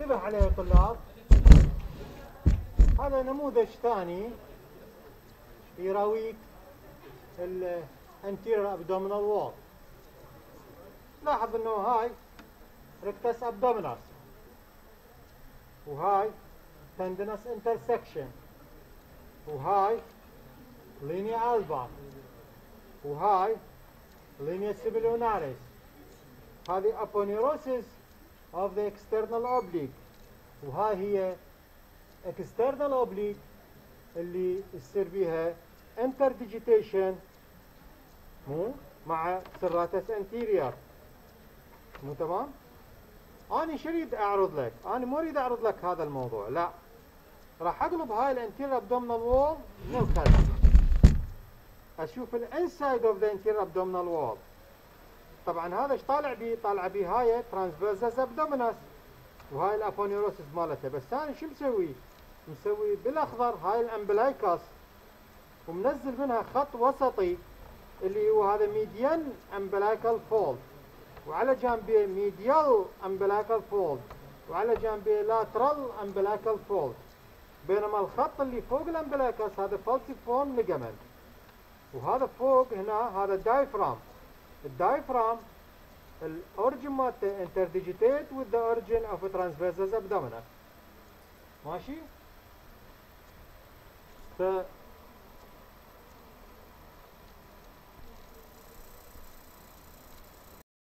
انتبه عليه يا طلاب هذا نموذج ثاني يراويك ال anterior abdominal wall لاحظ انه هاي rectus abdominis وهاي tendinous intersection وهاي linea alba وهاي linea sibilunaris هذه aponeurosis of the external oblique. وهاي هي external oblique اللي يصير بيها interdigitation مو مع serratus anterior. مو تمام؟ أنا شو أريد أعرض لك؟ أنا مو أريد أعرض لك هذا الموضوع لا. راح اقلب هاي ال anterior abdominal wall من الخلف أشوف ال inside of the anterior abdominal wall طبعا هذا إيش طالع بيه طالع بيه هاي transversus abdominis وهاي ال aponeurosis مالته. بس أنا شو مسوي؟ مسوي بالأخضر هاي ال umbilicus ومنزل منها خط وسطي اللي هو هذا median umbilical fold وعلى جانبه medial umbilical fold وعلى جانبه lateral umbilical fold بينما الخط اللي فوق ال umbilicus هذا falciform ligament وهذا فوق هنا هذا diaphragm ال diaphragm ال origin مالته interdigitate with the origin of a transversus abdominis ماشي ف